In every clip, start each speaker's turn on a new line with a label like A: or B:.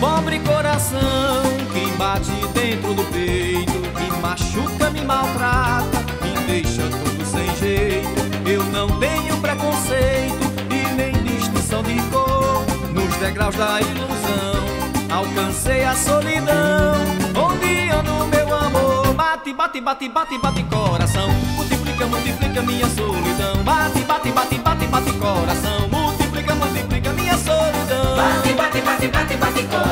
A: pobre coração que bate dentro do peito, me machuca, me maltrata, me deixa tudo sem jeito. Eu não tenho preconceito e nem distinção de cor. Nos degraus da ilusão, alcancei a solidão. Onde ando meu amor? Bate, bate, bate, bate, bate coração. Multiplica, multiplica minha solidão. Bate, bate, bate, bate, bate coração. Multiplica, multiplica minha solidão.
B: Bate, bate, bate, bate, bate coração.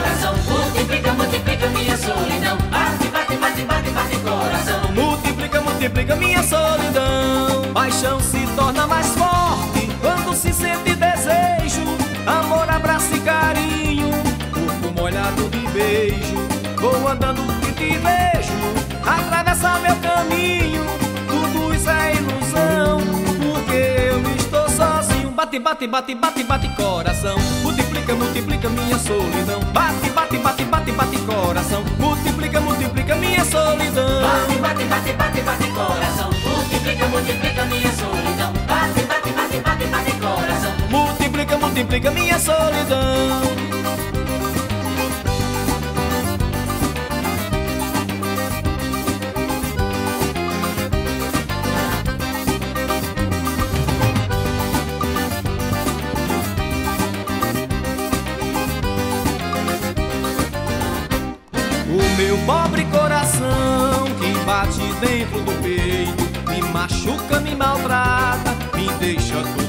B: Multiplica, minha solidão.
A: Paixão se torna mais forte quando se sente desejo. Amor, abraço e carinho. Corpo molhado de beijo. Vou andando e te vejo. Atravessa meu caminho. Tudo isso é ilusão. Porque eu estou sozinho. Bate, bate, bate, bate, bate coração. Multiplica, multiplica minha solidão. Bate, bate, bate, bate, bate coração. Multiplica minha solidão. O meu pobre coração que bate dentro do peito Me machuca, me maltrata, me deixa sem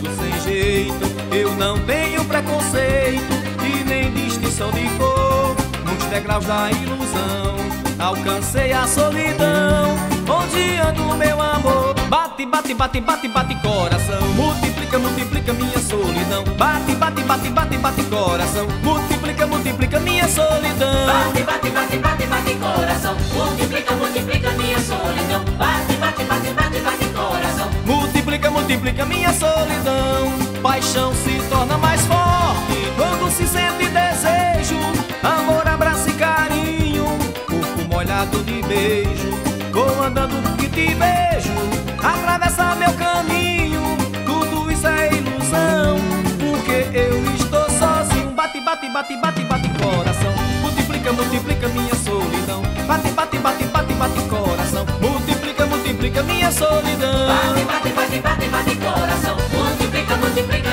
A: jeito Eu não tenho preconceito e nem distinção de cor Nos degraus da ilusão alcancei a solidão Onde ando meu amor? Bate, bate, bate, bate, bate coração Multiplica, multiplica minha solidão Bate, bate, bate, bate, bate coração Multiplica, multiplica minha solidão
B: Bate, bate, bate, bate, bate coração. Multiplica, multiplica minha solidão. Bate, bate, bate, bate, bate coração.
A: Multiplica, multiplica minha solidão. Paixão se torna mais forte quando se sente desejo. Amor, abraço e carinho. Corpo molhado de beijo. Vou andando e te vejo. Atravessa meu caminho. Tudo isso é ilusão. Porque eu estou sozinho. Bate, bate, bate, bate, bate coração. Multiplica, multiplica minha solidão. Bate, bate, bate, bate, bate coração. Multiplica, multiplica minha solidão.
B: Bate, bate, bate, bate, bate coração. Bye.